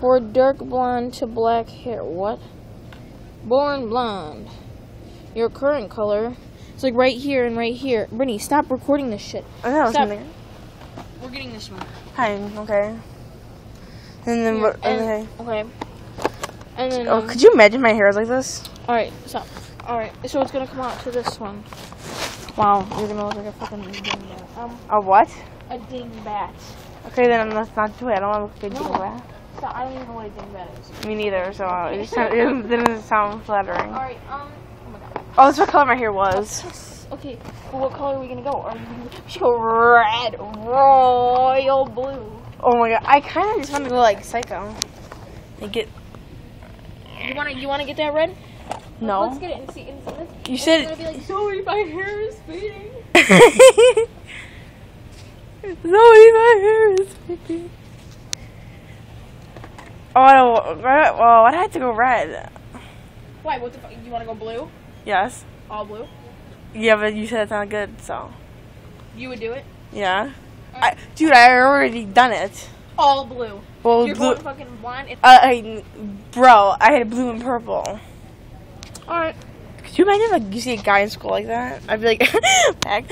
For dark blonde to black hair. What? Born blonde. Your current color. It's like right here and right here. Brittany, stop recording this shit. I know Stop. something. We're getting this one. Fine, okay. And then what? Okay. okay. And then. Oh, um, could you imagine my hair is like this? Alright, stop. Alright, so it's gonna come out to this one. Wow, you're gonna look like a fucking dingbat. Um, A what? a dingbat. Okay, then let's not do it. I don't want to look like a No. So I don't even know what is. Me neither. So it just, it didn't sound flattering. Alright, um, oh my god. Oh, that's what color my hair was. Okay, well, what color are we gonna go? Are we, we should go red, royal blue. Oh my god, I kind of just want to go like psycho. And get You wanna, you wanna get that red? no. Let's get it and see. And see You it's said- gonna be like, sorry, my hair is fading. Zoe, my hair is fading. Oh, I don't, well, I had to go red. Why? What the fuck? You wanna go blue? Yes. All blue? Yeah, but you said it's not good, so You would do it? yeah. I, dude, I already done it. All blue. Well, You're blue. going fucking blonde. It's Uh, I, bro, I had blue and purple. alright. Could you imagine like you see a guy in school like that? I'd be like, back.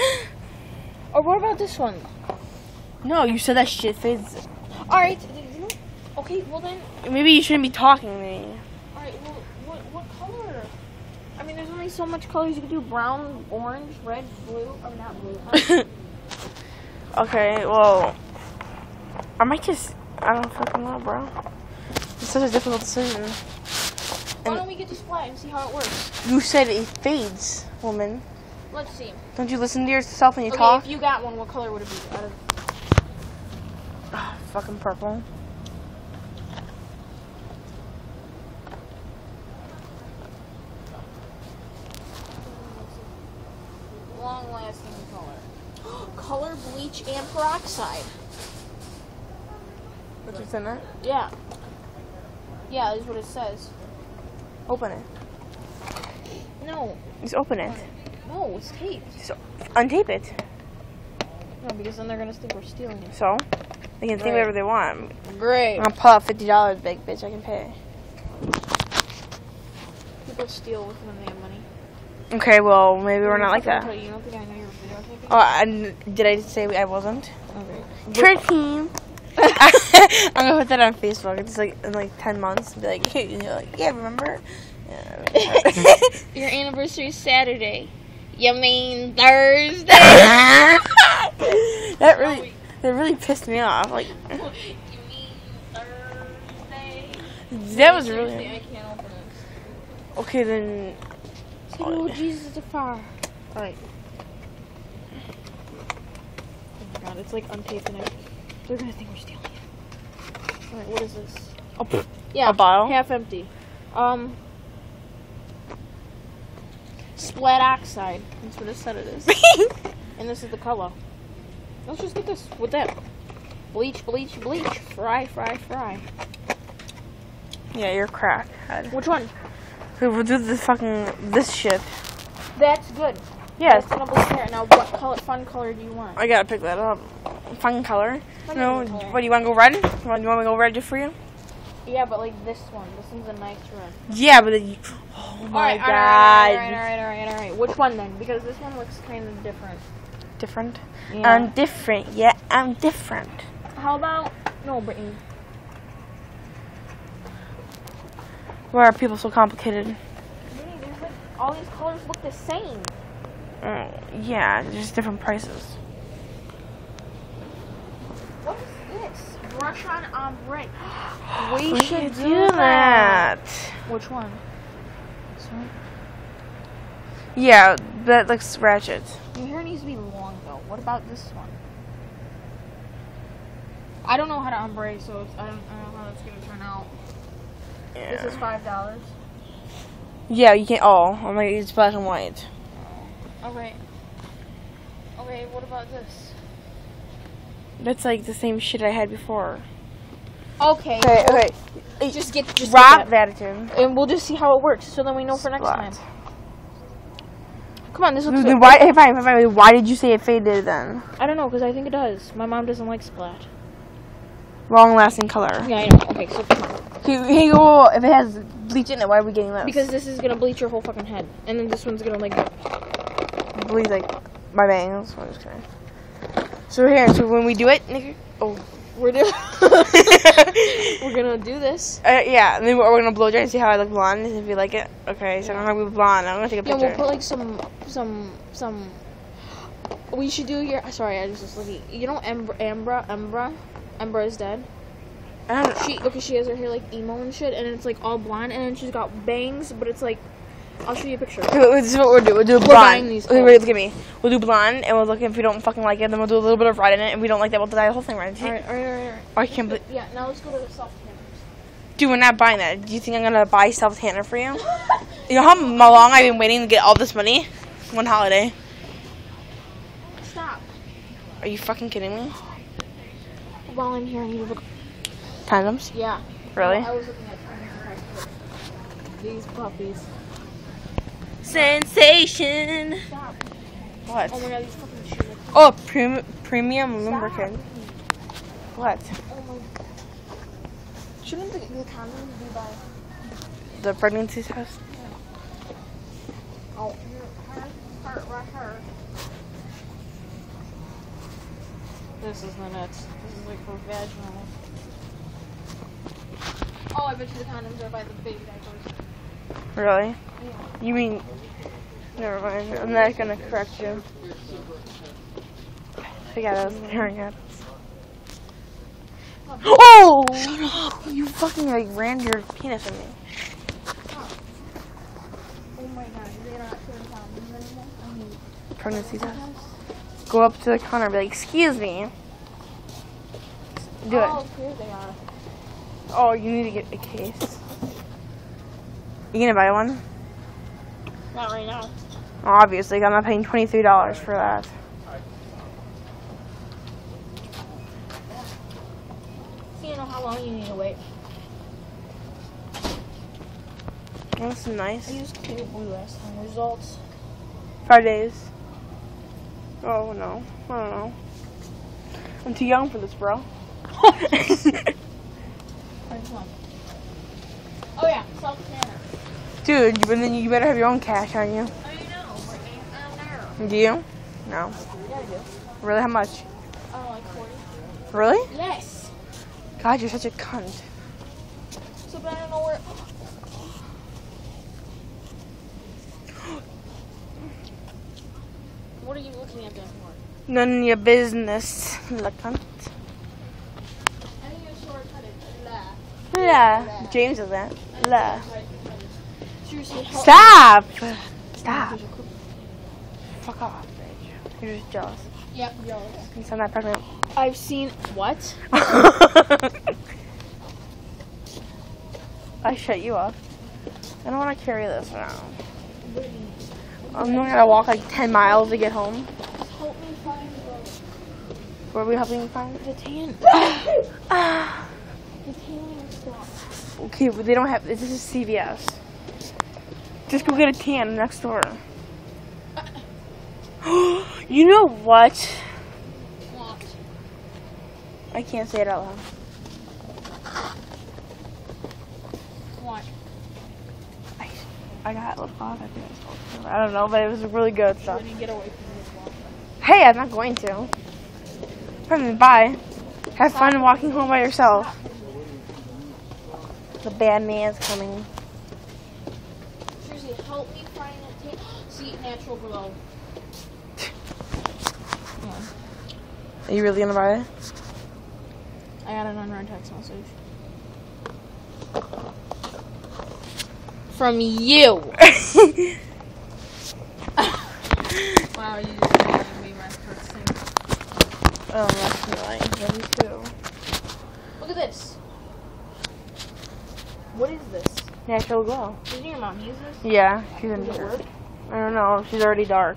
Or what about this one? No, you said that shit fades. Alright. Okay, well then. Maybe you shouldn't be talking to me. Alright, well, what, what color? I mean, there's only so much colors you can do brown, orange, red, blue. Or not blue. okay, well, I might just. I don't fucking know, bro. It's such a difficult decision. why don't we get this splat and see how it works? You said it fades, woman. Let's see. Don't you listen to yourself when you Okay, talk? if you got one, what color would it be? Out of Ah, fucking purple. Color. color, bleach, and peroxide. What's what's in it? Yeah. Yeah, that's what it says. Open it. No, Just open it. no, it's taped. Just untape it. No, because then they're gonna think we're stealing it. So they can think whatever they want. Great. I'll pull out fifty dollars, big bitch. I can pay. People steal with when they have money. Okay, well maybe we're not like that. You don't think I know videotaping? Oh, and did I say I wasn't? Okay. Trick team. I'm gonna put that on Facebook. It's like in like ten months. And be like, you know, like, yeah, remember? Yeah. Your anniversary is Saturday. You mean Thursday? that really, oh, that really pissed me off. Like, you mean Thursday? that was really I can't open this. okay. Oh, Jesus, the fire. Alright. Oh my god, it's like untaped and everything. They're gonna think we're stealing it. Alright, what is this? oh, Yeah, A bottle? half empty. Um, splat oxide. That's what it said it is. and this is the color. Let's just get this with that. Bleach, bleach, bleach. Fry, fry, fry. yeah, you're crack. Which one? We'll do the fucking this shit. That's good. Yes, That's. Now, what color, fun color do you want? I gotta pick that up. Fun color. Fun No, color. what do you want to go red? You want, you want me to go red just for you? Yeah, but like this one. This one's a nice red. Yeah, but you, oh my Alright, god, alright, alright, alright, alright, alright. Which one then? Because this one looks kind of different. different. Yeah. I'm different. Yeah, I'm different. How about no, Brittany? Why are people so complicated? Like all these colors look the same. Uh, yeah, just different prices. What is this? Brush on ombre. We, We should do that. that. Which one? This one. Yeah, that looks ratchet. Your hair needs to be long though. What about this one? I don't know how to ombre, so it's, I don't, I don't know how that's gonna turn out. This is five dollars. Yeah, you can't. Oh, I'm like it's black and white. Okay. Okay, what about this? That's like the same shit I had before. Okay. Okay, well, okay. Just get just Rob get. Vatican. and we'll just see how it works, so then we know for next Splat. time. Come on, this looks. Then why? Hey, fine, fine, fine. Why did you say it faded then? I don't know, because I think it does. My mom doesn't like splat. Long lasting color. Yeah, I know. Okay, so come on. Hey, hey, whoa, whoa, if it has bleach in it, why are we getting this? Because this is gonna bleach your whole fucking head, and then this one's gonna like. bleach like my bangs. I'm just kidding. So here, so when we do it, nigga, oh, We're doing. we're gonna do this. uh, yeah, and then we're, we're gonna blow dry and see how I look blonde. If you like it, okay. So I'm gonna be blonde. I'm gonna take a picture. Yeah, we'll put like some some some. We should do your. Sorry, I just was looking. You know, Ambra, Ambra, Ambra, Ambra is dead. I don't know. She look, she has her hair like emo and shit, and it's like all blonde, and then she's got bangs, but it's like. I'll show you a picture. Okay, this is what we'll do. We'll do We're blonde. buying these Okay, wait, look at me. We'll do blonde, and we'll look if we don't fucking like it. Then we'll do a little bit of red in it. And if we don't like that, we'll dye the whole thing red. All right, all right, all right. all right. I can't believe. Yeah, now let's go to the self Dude, we're not buying that. Do you think I'm gonna buy self tanner for you? You know how long I've been waiting to get all this money? One holiday. Stop. Are you fucking kidding me? While I'm here, need to look. Condoms? Yeah. Really? I was looking at these puppies. Sensation. Stop. What? Oh my god, these fucking shoes. Oh, prem- premium lubricant. What? Oh my god. Shouldn't the, the condoms be by? The pregnancy test? Oh, here, her, her, right her. This is the nuts. This is like for vaginal. Oh, I bet you the condoms are by the baby diapers. Really? Yeah. You mean? Never mind. I'm not gonna correct you. I Forget I was staring at. Oh! Shut up! You fucking like ran your penis in me. Oh. oh my god, they're not putting condoms anymore. Pregnancy test. Go up to the counter and be like, excuse me. Do oh, it. here they are. Oh, you need to get a case. You gonna buy one? Not right now. Obviously, I'm not paying twenty three dollars for that. So you know how long you need to wait. That's nice. I used Clear Blue last time. Results. Five days. Oh no, I don't know. I'm too young for this, bro. Oh yeah, self tanner. Dude, but then you better have your own cash on you. I know. Know. Uh, do you? No. Yeah, I do. Really? How much? Don't like 40. Really? Yes. God, you're such a cunt. So, but I don't know where. What are you looking at that for? None of your business. La cunt. I need a shortcut. La. James is that. La. Stop. Stop. Fuck off, bitch. You're just jealous. Yep, jealous. Because I'm not pregnant. I've seen what? I shut you off. I don't want to carry this now. I'm gonna walk like 10 miles to get home. Help me find Where are we helping you find? the tan. Ah. The tanning stuff. Okay, but they don't have. This is CVS. Just go get a tan next door. you know what? What? I can't say it out loud. What? I, I got lip gloss. I think it's called. I don't know, but it was really good stuff. Brittany, get away from this wall. Hey, I'm not going to. Probably bye. Have fun walking home by yourself. The bad man's coming. Seriously, help me find a. See, natural glow. Yeah. Are you really gonna buy it? I got an unread text message. From you. Wow, you just made me my first thing. oh, that's nice. Me too. Look at this. What is this? Natural glow. Didn't your mom use this? Yeah, she's in Does it work? I don't know. She's already dark.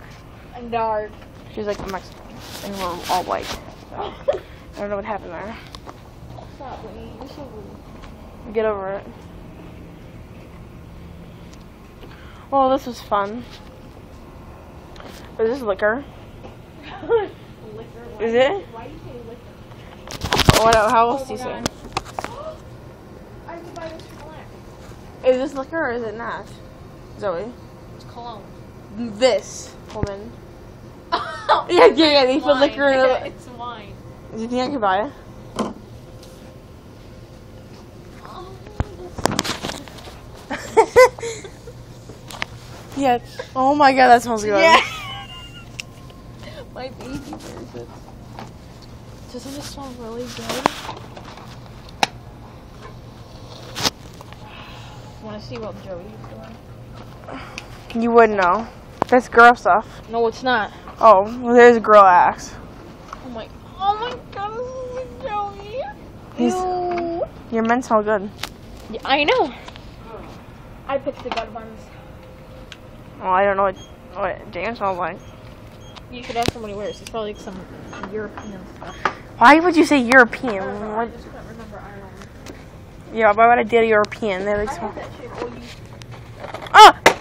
And dark. She's like the Mexican, and we're all white. So, I don't know what happened there. Stop, Whitney. You're so rude. Get over it. Well, this was fun. Is this liquor? liquor. Is it? Why do you say liquor? What? How else do you say? I could buy this. Is this liquor or is it not? Zoe. It's cologne. This woman. Yeah, yeah, yeah. They put liquor in the. It's wine. Do you think I could buy it? Um, yeah. Oh my god, that smells good. Yeah. My baby wears it. Doesn't it smell really good? Want to see what Joey's doing? You wouldn't know. That's girl stuff. No, it's not. Oh, well, there's a girl axe. Oh my. Oh my god, this is Joey. He's- Ew. Your men smell good. Yeah, I know. I picked the good ones. Well, I don't know what, what James smells like. You should ask him what he wears. It's probably like some European stuff. Why would you say European? I don't know. I just couldn't remember Ireland. yeah, why would I date a European? They like smell. had that chick. You Oh,